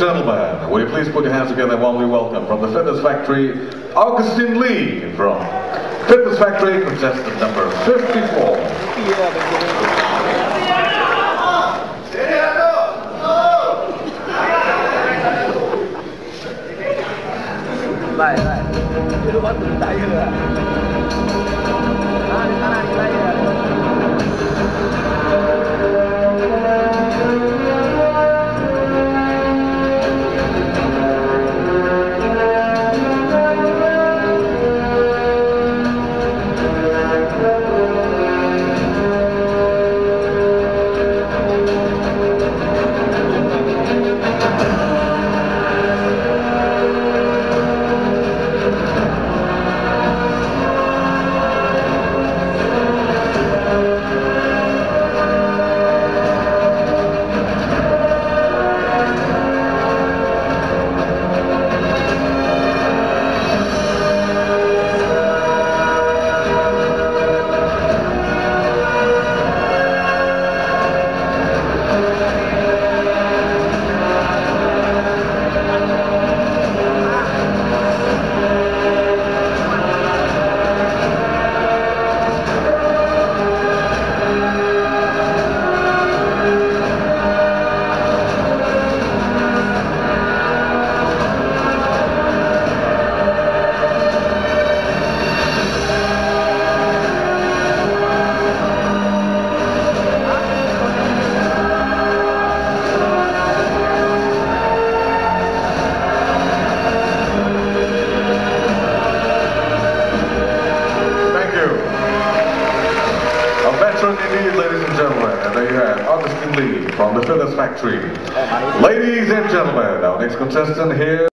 gentlemen, will you please put your hands together while we welcome from the Fitness Factory, Augustine Lee from Fitness Factory, contestant number 54. lại lại chưa bắt được tay rồi à à indeed, ladies and gentlemen. And there you have Augustine Lee from the Fitness Factory. Oh, ladies and gentlemen, our next contestant here.